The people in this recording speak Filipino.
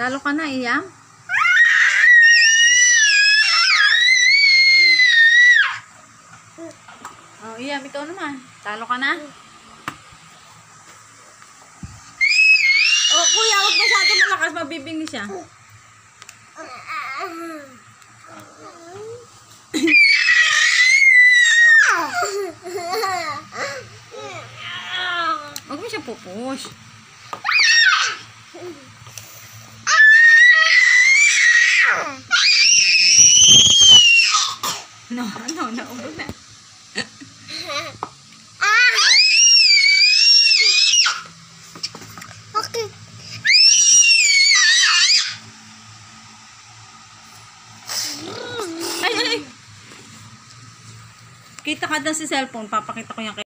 Talo ka na, Iyam? Oh, Iyam, ikaw naman. Talo ka na? Oh, kuya, huwag masyado malakas. Mabibingi siya. Huwag mo siya pupush. No, no. Huwag na. Okay. Ay. Kita ka doon si cellphone. Papakita ko yan kay